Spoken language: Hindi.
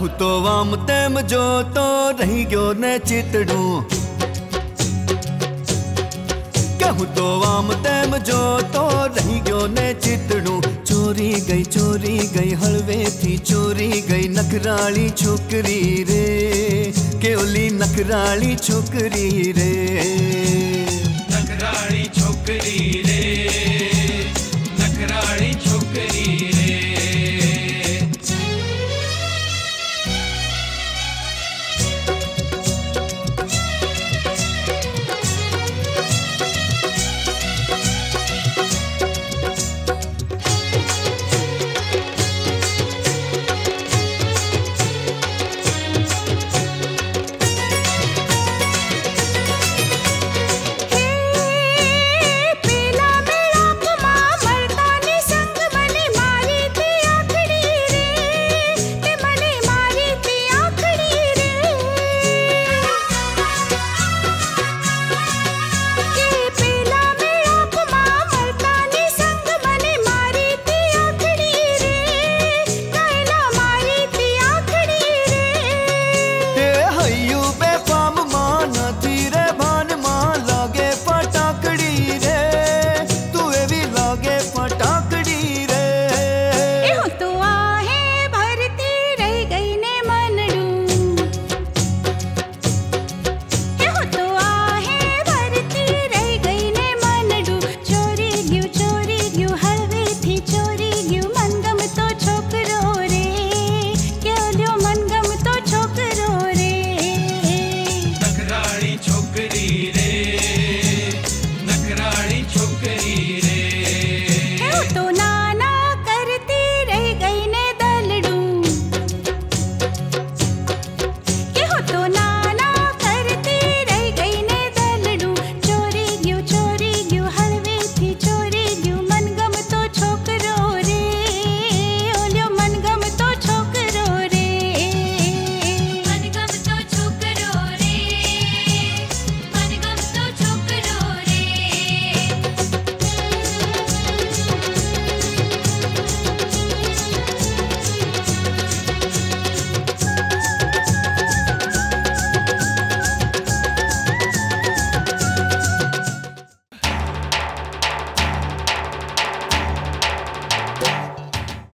हुतो वाम तेम जो तो रही गयो ने चितड़ू। कहूँ तो वाम तेम जो तो रही गयो ने चितड़ू। चोरी गई चोरी गई, हलवे थी चोरी गई, नखराली छोकरी रे। केवली नखराली छोकरी रे। नखराली छोकरी रे।